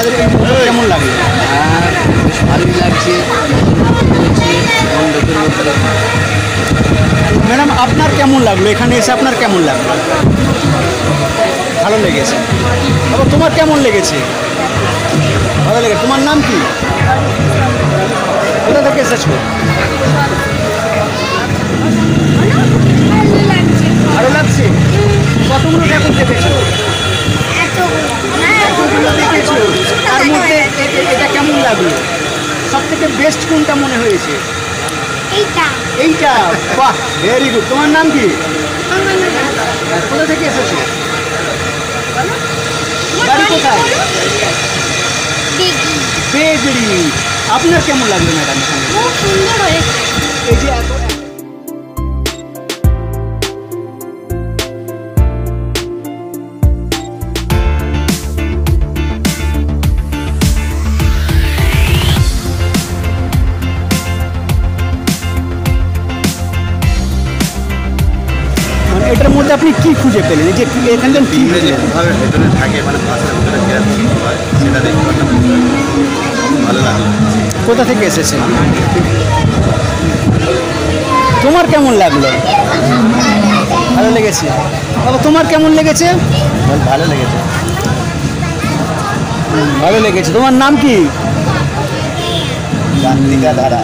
আপনাদের এই কেমন আর বেশ ভালোই লাগছে ম্যাডাম আপনার কেমন লাগল? এখানে এসে আপনার কেমন লাগল? ভালো লেগেছে। বাবা তোমার কেমন লেগেছে? ভালো লেগেছে। তোমার নাম কি? কোথা থেকে এসেছ? ভালো লাগছে। কতগুলো ঠাকুর দেখেছ এতগুলো দেখেছ তার মধ্যে এ- এ- এটা কেমন লাগল? সব থেকে বেস্ট কোনটা মনে হয়েছে? এইটা। এইটা? বাহ ভেরি গুড তোমার নাম কি? কোথা থেকে এসেছ? বাড়ি কোথায়? বেগড়ি আপনার কেমন লাগল ম্যাডাম? এই যে এত এটার মধ্যে আপনি কি খুঁজে পেলেন? যে কি- এখান থেকে কি? যেভাবে ভেতরে থাকে মানে বাসের ভিতরে গ্যারান্টি হয় সেটা দেখতে ভালো লাগল। কোথা থেকে এসেছেন? তোমার কেমন লাগল? ভালো লেগেছে? বাবা তোমার কেমন লেগেছে? ভালো লেগেছে। ভালো লেগেছে। তোমার নাম কি? যান্ত্রিকা ধারা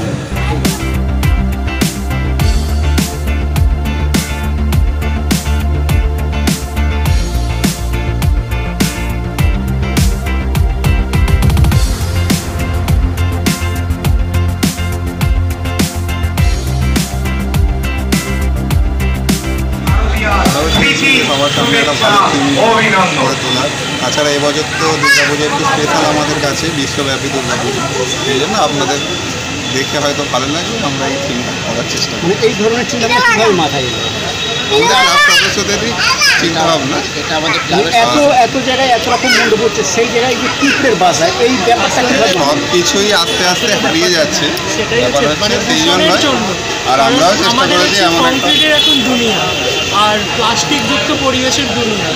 করে তোলার তাছাড়া এবছর তো দুর্গাপুজো একটু স্পেশাল আমাদের কাছে বিশ্বব্যাপী দুর্গাপুজো। এই জন্য আপনাদের দেখে হয়তো ভালো লাগবে আমরা এই থিমটা করার চেষ্টা করি। মানে এই ধরনের চিন্তা মাথায় এলো? সদস্যদেরই চিন্তা ভাবনা এটা আমাদের মানে এত এত জায়গায় এত রকম হচ্ছে সেই জায়গায় যে পিঁপড়ের বাসায় এই ব্যাপারটা সব কিছুই আস্তে আস্তে হারিয়ে যাচ্ছে। ব্যাপার হচ্ছে। মানে সেই জন্য জন্য। আর আমরাও চেষ্টা করেছি এমন একটা আর প্লাস্টিক যুক্ত পরিবেশের দুনিয়া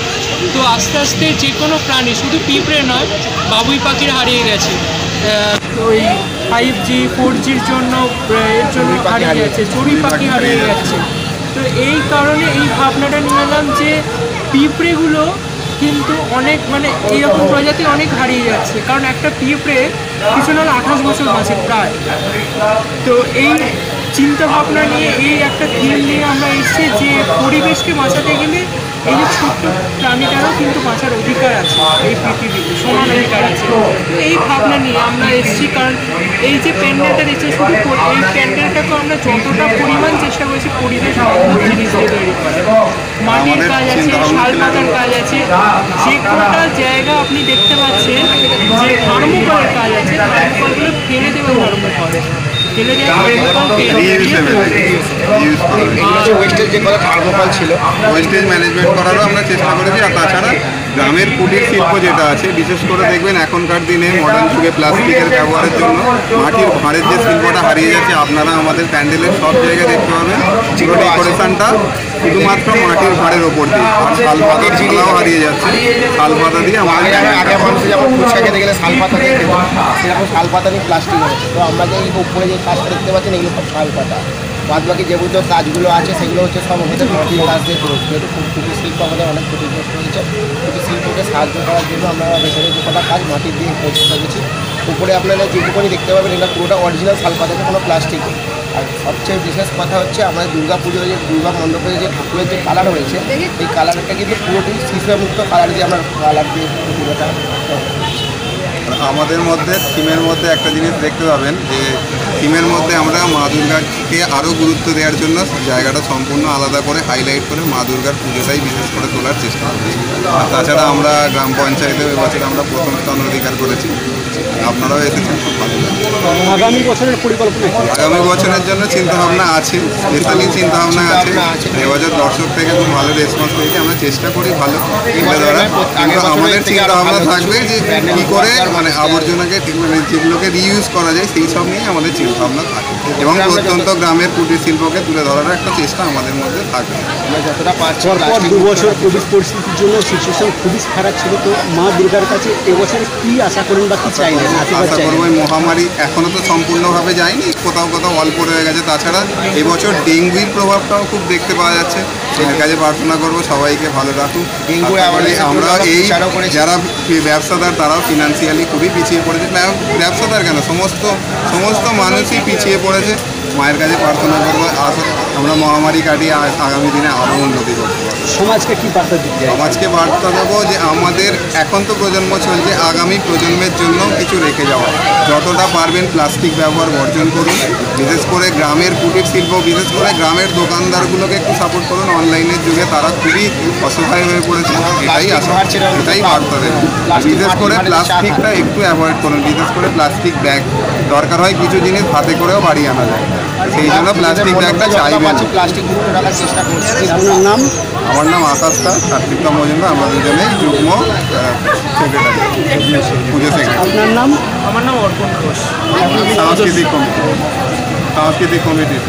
তো আস্তে আস্তে যে কোনো প্রাণী শুধু পিঁপড়ে নয় বাবুই পাখির হারিয়ে গেছে। ওই ফাইভ জি ফোর জির জন্য এর জন্য হারিয়ে গেছে। চড়ুই পাখি হারিয়ে যাচ্ছে তো এই কারণে এই ভাবনাটা নিয়ে এলাম যে পিঁপড়েগুলো কিন্তু অনেক মানে এইরকম প্রজাতি অনেক হারিয়ে যাচ্ছে। কারণ একটা পিঁপড়ে কিছু না আঠাশ বছর বাঁচে প্রায়। তো এই চিন্তা ভাবনা নিয়ে এই একটা থিম নিয়ে আমরা এসেছি যে পরিবেশকে বাঁচাতে গেলে এই যে ছোট্ট প্রাণীটারও কিন্তু বাঁচার অধিকার আছে এই পৃথিবীতে সমান অধিকার আছে। তো এই ভাবনা নিয়ে আমরা এসেছি কারণ এই যে প্যান্ডেলটা দেখছি শুধু এই প্যান্ডেলটাকে আমরা যতটা পরিমাণ চেষ্টা করেছি পরিবেশ জিনিস দিয়ে তৈরি করার। মাটির কাজ আছে শাল পাতার কাজ আছে যে কটা জায়গা আপনি দেখতে পাচ্ছেন যে থার্মোকলের কাজ আছে থার্মোকলগুলো ফেলে দেবে থার্মোকল ছিল ওয়েস্টেজ ম্যানেজমেন্ট করারও আমরা চেষ্টা করেছি। আর তাছাড়া গ্রামের কুটির শিল্প যেটা আছে বিশেষ করে দেখবেন এখনকার দিনে মডার্ন যুগে প্লাস্টিকের ব্যবহারের জন্য মাটির ভাঁড়ের যে শিল্পটা হারিয়ে যাচ্ছে আপনারা আমাদের প্যান্ডেলের সব জায়গায় দেখতে পাবেন। ডেকোরেশনটা শুধুমাত্র মাটির ভাঁড়ের ওপর দিয়ে। আর শাল জিনিসটাও হারিয়ে যাচ্ছে। শাল পাতা দিয়ে আমাদের আগে মানুষ যেমন ফুচকা খেতে গেলে শাল পাতা দিয়ে খেত সেরকম শাল পাতা নিয়ে প্লাস্টিক হয়েছে তো আমরা যে উপরে যে কাজটা দেখতে পাচ্ছেন এগুলো সব শাল পাতা বাদ বাকি যেগুলো কাজগুলো আছে সেগুলো হচ্ছে সব আমাদের মাটির কাজ দিয়ে কুটির শিল্প আমাদের অনেক ক্ষতিগ্রস্ত হয়েছে। কুটির শিল্পকে সাহায্য করার জন্য আমরা যে কটা কাজ মাটির দিয়ে করতে পেরেছি উপরে আপনারা যেটুকুনি দেখতে পাবেন এটা পুরোটা অরিজিনাল শাল পাতাতে কোনো প্লাস্টিক নেই। আর সবচেয়ে বিশেষ কথা হচ্ছে আমাদের দুর্গা পুজোর যে দুর্গা মণ্ডপের যে ঠাকুরের যে কালার হয়েছে এই কালারটা কিন্তু পুরোটি শিশুমুক্ত কালার দিয়ে আমরা কালার দিয়ে পুজোটা আমাদের মধ্যে থিমের মধ্যে একটা জিনিস দেখতে পাবেন যে থিমের মধ্যে আমরা মা দুর্গাকে আরও গুরুত্ব দেওয়ার জন্য জায়গাটা সম্পূর্ণ আলাদা করে হাইলাইট করে মা দুর্গার পুজোটাই বিশেষ করে তোলার চেষ্টা করছি। আর তাছাড়া আমরা গ্রাম পঞ্চায়েতে এবছর আমরা প্রথম স্থান অধিকার করেছি। আপনারাও এসেছেন খুব ভালো আগামী বছরের পরিকল্পনা আগামী বছরের জন্য চিন্তা ভাবনা আছে স্পেশালি চিন্তা ভাবনা আছে এবছর দর্শক থেকে খুব ভালো রেসপন্স পেয়েছি আমরা চেষ্টা করি ভালো। ধরার কিন্তু আমাদের চিন্তা ভাবনা থাকবে যে কি করে মানে আবর্জনাকে মানে যেগুলোকে রিইউজ করা যায় সেই সব নিয়ে আমাদের চিন্তা চিন্তাভাবনা থাকে। এবং প্রত্যন্ত গ্রামের কুটির শিল্পকে তুলে ধরার একটা চেষ্টা আমাদের মধ্যে থাকে। পরপর দু বছর কোভিড পরিস্থিতির জন্য সিচুয়েশন খুবই খারাপ ছিল তো মা দুর্গার কাছে এবছর কি আশা করেন বা কি চাইলেন? আশা করব এই মহামারী এখনও তো সম্পূর্ণভাবে যায়নি কোথাও কোথাও অল্প রয়ে গেছে। তাছাড়া এবছর ডেঙ্গুর প্রভাবটাও খুব দেখতে পাওয়া যাচ্ছে। এর কাছে প্রার্থনা করব সবাইকে ভালো রাখুন ডেঙ্গু আমরা এই যারা ব্যবসাদার তারাও ফিনান্সিয়ালি খুবই পিছিয়ে পড়েছে। ব্যবসাদার কেন? সমস্ত সমস্ত মানুষই পিছিয়ে পড়েছে। মায়ের কাছে প্রার্থনা করব আস- আমরা মহামারী কাটিয়ে আগামী দিনে আরও উন্নতি করতে পারব। সমাজকে কি বার্তা দিতে সমাজকে বার্তা দেবো যে আমাদের এখন তো প্রজন্ম চলছে আগামী প্রজন্মের জন্য কিছু রেখে যাওয়া। যতটা পারবেন প্লাস্টিক ব্যবহার বর্জন করুন। বিশেষ করে গ্রামের কুটির শিল্প বিশেষ করে গ্রামের দোকানদারগুলোকে একটু সাপোর্ট করুন। অনলাইনের যুগে তারা খুবই অসহায় হয়ে পড়েছে। এটাই আশা। এটাই বার্তা দেবো। বিশেষ করে প্লাস্টিকটা একটু অ্যাভয়েড করুন। বিশেষ করে প্লাস্টিক ব্যাগ। দরকার হয় কিছু জিনিস হাতে করেও বাড়ি আনা যায়। সেই জন্য প্লাস্টিক ব্যাগটা চাইবে প্লাস্টিক মুক্ত রাখার চেষ্টা করছি। আপনার নাম? আমার নাম আকাশ দাস কার্তিকা মজুমদার আমরা দুজনেই যুগ্ম সেক্রেটারি পুজো সেক্রেটারি আপনার নাম? আমার নাম অর্পণ ঘোষ। সাংস্কৃতিক কমিটি। সাংস্কৃতিক কমিটির